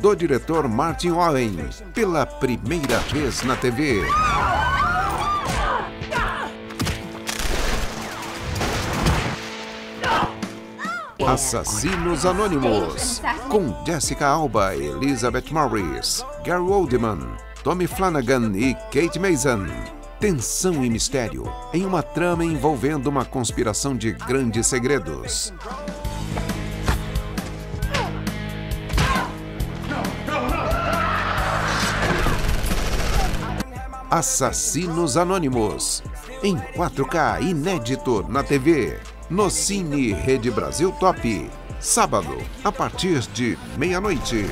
do diretor Martin Owen, pela primeira vez na TV. Assassinos Anônimos, com Jessica Alba, Elizabeth Morris, Gary Oldman, Tommy Flanagan e Kate Mason. Tensão e mistério em uma trama envolvendo uma conspiração de grandes segredos. Assassinos Anônimos. Em 4K inédito na TV. No Cine Rede Brasil Top. Sábado, a partir de meia-noite.